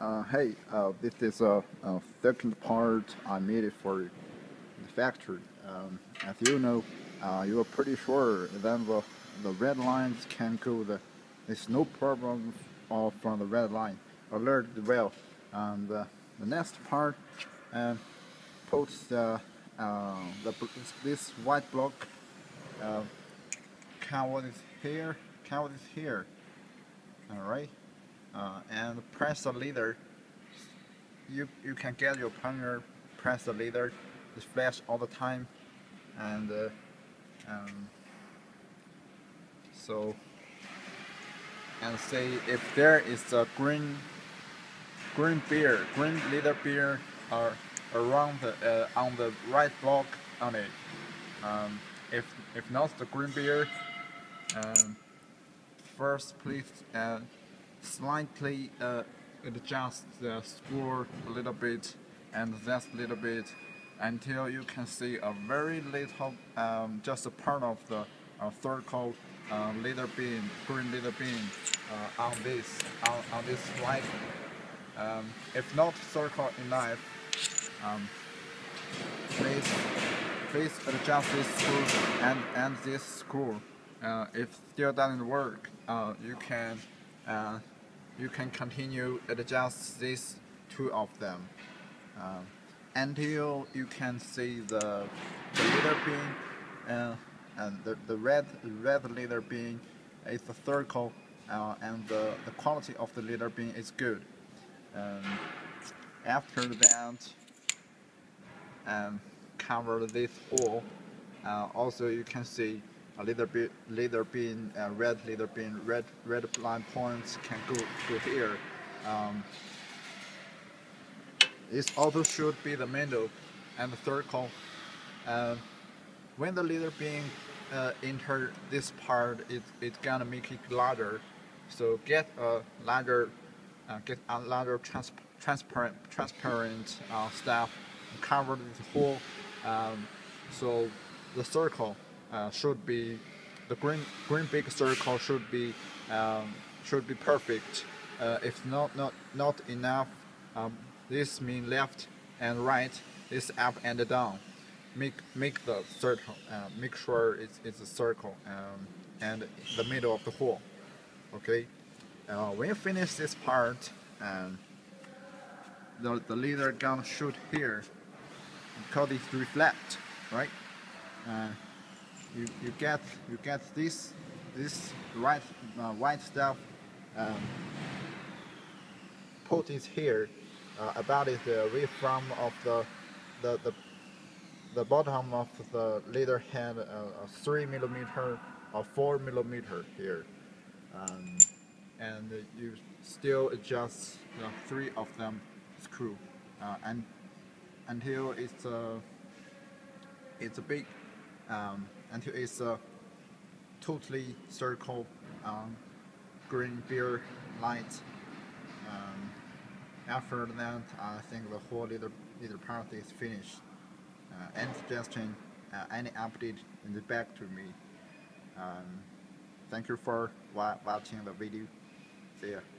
Uh, hey, uh, this is a, a second part I made it for the factory. Um, as you know, uh, you are pretty sure that the, the red lines can go the there's no problem uh, from the red line. Alert the well. And uh, the next part uh, puts the, uh, the this white block uh, cover is here, cover is here. Uh, and press the leader. You you can get your partner press the leader. It flash all the time. And uh, um, so and say if there is a green green beer green leader beer uh, around the uh, on the right block on it. Um, if if not the green beer um, first please uh, slightly uh, adjust the screw a little bit and that little bit until you can see a very little, um, just a part of the uh, circle uh, leader beam, green leader beam uh, on this, on, on this slide. Um, if not circle enough, um, please, please adjust this screw and, and this screw. Uh, if still doesn't work, uh, you can uh, you can continue adjust these two of them uh, until you can see the, the leader beam uh, and the, the red red leader beam is a circle uh, and the, the quality of the leader beam is good. Um, after that, um, cover this hole. Uh, also, you can see a little bit leader beam, uh, red leader beam, red red line points can go to here. Um, this also should be the middle and the circle. Uh, when the leader beam uh, enter this part, it it's gonna make it larger. So get a larger, uh, get a larger trans transparent transparent uh, stuff, cover the whole. Um, so the circle uh, should be the green green big circle should be um, should be perfect. Uh, if not not not enough, um, this mean left and right. This up and down. Make make the circle. Uh, make sure it's it's a circle um, and the middle of the hole. Okay. Uh, when you finish this part, um, the the leader gonna shoot here because it's reflect, right? Uh, you, you get you get this this white uh, white stuff um, put it here uh, about it uh, away from of the the, the the bottom of the leader head uh, three millimeter or four millimeter here. Um, and you still adjust the three of them screw uh, and until it's a it's a big um, until it's a totally circle um, green beer light. Um, after that, I think the whole little, little part is finished. Uh, any suggestion, uh, any update, in the back to me. Um, thank you for wa watching the video. See ya.